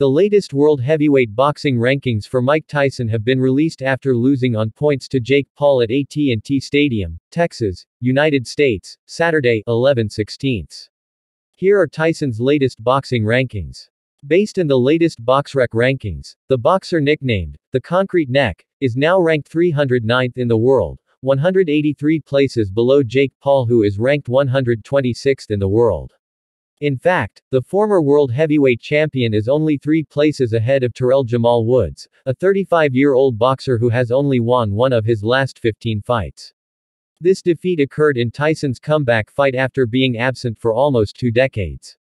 The latest world heavyweight boxing rankings for Mike Tyson have been released after losing on points to Jake Paul at AT&T Stadium, Texas, United States, Saturday, 11/16. Here are Tyson's latest boxing rankings. Based on the latest BoxRec rankings, the boxer nicknamed the Concrete Neck is now ranked 309th in the world, 183 places below Jake Paul who is ranked 126th in the world. In fact, the former world heavyweight champion is only three places ahead of Terrell Jamal Woods, a 35-year-old boxer who has only won one of his last 15 fights. This defeat occurred in Tyson's comeback fight after being absent for almost two decades.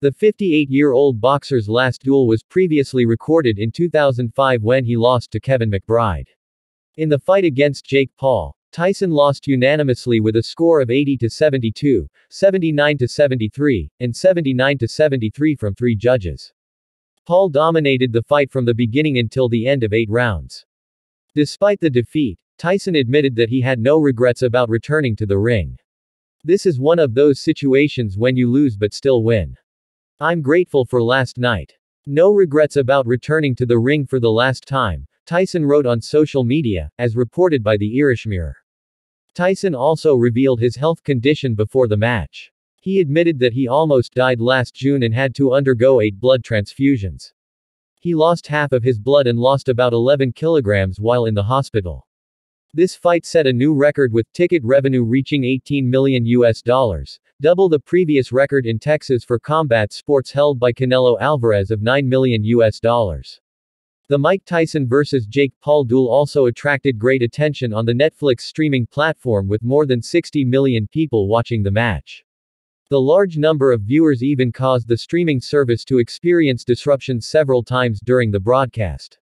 The 58-year-old boxer's last duel was previously recorded in 2005 when he lost to Kevin McBride. In the fight against Jake Paul, Tyson lost unanimously with a score of 80 to 72, 79 to 73, and 79 to 73 from three judges. Paul dominated the fight from the beginning until the end of eight rounds. Despite the defeat, Tyson admitted that he had no regrets about returning to the ring. This is one of those situations when you lose but still win. I'm grateful for last night. No regrets about returning to the ring for the last time, Tyson wrote on social media, as reported by the Irish Mirror. Tyson also revealed his health condition before the match. He admitted that he almost died last June and had to undergo eight blood transfusions. He lost half of his blood and lost about 11 kilograms while in the hospital. This fight set a new record with ticket revenue reaching 18 million US dollars, double the previous record in Texas for combat sports held by Canelo Alvarez of 9 million US dollars. The Mike Tyson vs. Jake Paul duel also attracted great attention on the Netflix streaming platform with more than 60 million people watching the match. The large number of viewers even caused the streaming service to experience disruptions several times during the broadcast.